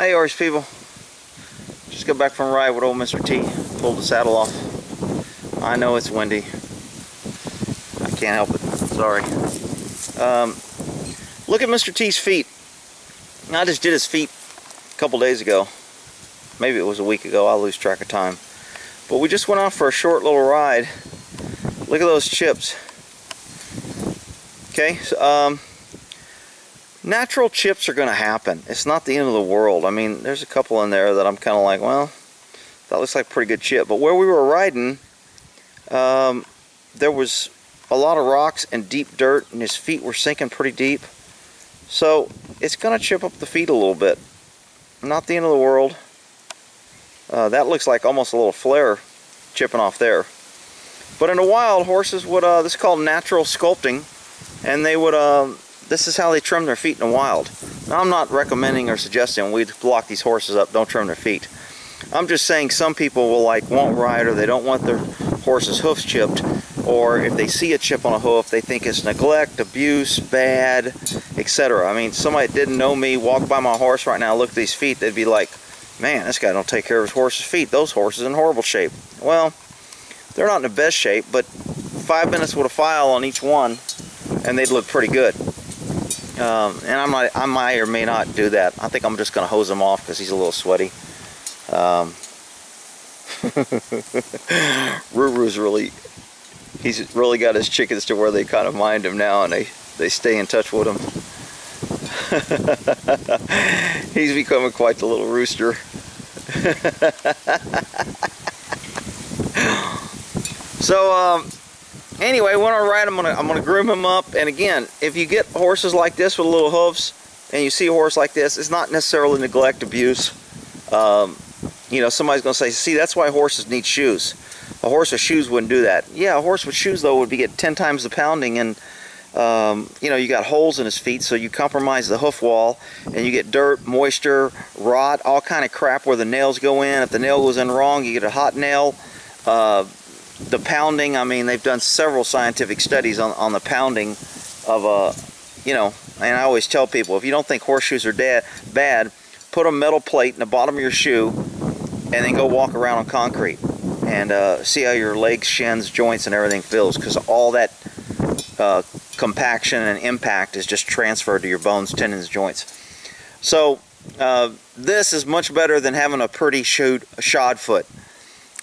Hey, horse people. Just got back from a ride with old Mr. T. Pulled the saddle off. I know it's windy. I can't help it. Sorry. Um, look at Mr. T's feet. I just did his feet a couple days ago. Maybe it was a week ago. I lose track of time. But we just went off for a short little ride. Look at those chips. Okay, so, um, natural chips are going to happen. It's not the end of the world. I mean, there's a couple in there that I'm kind of like, well, that looks like pretty good chip. But where we were riding, um, there was a lot of rocks and deep dirt, and his feet were sinking pretty deep. So it's going to chip up the feet a little bit. Not the end of the world. Uh, that looks like almost a little flare chipping off there. But in the wild, horses would, uh, this is called natural sculpting, and they would, uh, this is how they trim their feet in the wild. Now, I'm not recommending or suggesting we block these horses up, don't trim their feet. I'm just saying some people will like won't ride or they don't want their horse's hoofs chipped or if they see a chip on a hoof they think it's neglect, abuse, bad, etc. I mean somebody didn't know me walk by my horse right now look at these feet they'd be like man this guy don't take care of his horse's feet those horses in horrible shape. Well they're not in the best shape but five minutes with a file on each one and they'd look pretty good. Um, and I might, I might or may not do that. I think I'm just going to hose him off because he's a little sweaty. Um, Ruru's really, he's really got his chickens to where they kind of mind him now and they, they stay in touch with him. he's becoming quite the little rooster. so, um, anyway, when I ride I'm gonna, I'm gonna groom him up. And again, if you get horses like this with little hoofs, and you see a horse like this, it's not necessarily neglect, abuse. Um, you know, somebody's to say, see, that's why horses need shoes. A horse with shoes wouldn't do that. Yeah, a horse with shoes, though, would be get 10 times the pounding, and, um, you know, you got holes in his feet, so you compromise the hoof wall, and you get dirt, moisture, rot, all kind of crap where the nails go in. If the nail goes in wrong, you get a hot nail. Uh, the pounding, I mean, they've done several scientific studies on, on the pounding of a, you know, and I always tell people, if you don't think horseshoes are dead, bad, put a metal plate in the bottom of your shoe and then go walk around on concrete and uh, see how your legs, shins, joints, and everything feels because all that uh, compaction and impact is just transferred to your bones, tendons, joints. So uh, this is much better than having a pretty shod, shod foot.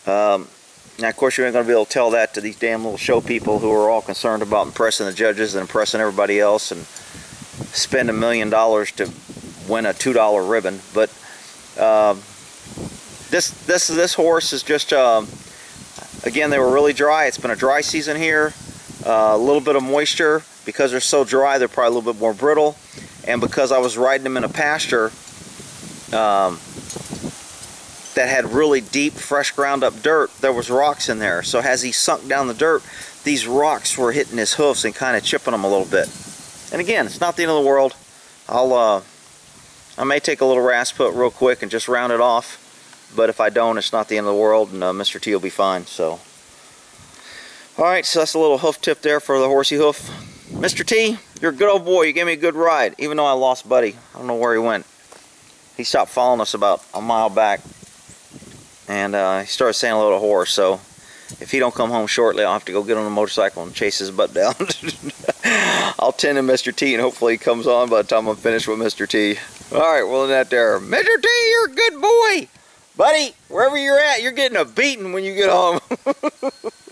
Um, now, of course, you ain't going to be able to tell that to these damn little show people who are all concerned about impressing the judges and impressing everybody else and spend a million dollars to win a two dollar ribbon. But uh, this this this horse is just uh, again they were really dry. It's been a dry season here. Uh, a little bit of moisture because they're so dry. They're probably a little bit more brittle. And because I was riding them in a pasture um, that had really deep, fresh ground up dirt, there was rocks in there. So as he sunk down the dirt, these rocks were hitting his hoofs and kind of chipping them a little bit. And again, it's not the end of the world. I'll, uh, I may take a little Rasput real quick and just round it off. But if I don't, it's not the end of the world, and uh, Mr. T will be fine. So, all right, so that's a little hoof tip there for the horsey hoof. Mr. T, you're a good old boy. You gave me a good ride, even though I lost Buddy. I don't know where he went. He stopped following us about a mile back, and uh, he started saying a little horse. So, if he don't come home shortly, I'll have to go get on a motorcycle and chase his butt down. I'll tend to Mr. T and hopefully he comes on by the time I'm finished with Mr. T. Alright, well in that there. Mr. T, you're a good boy! Buddy, wherever you're at, you're getting a beating when you get home.